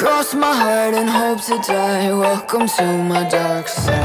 Cross my heart and hope to die Welcome to my dark side.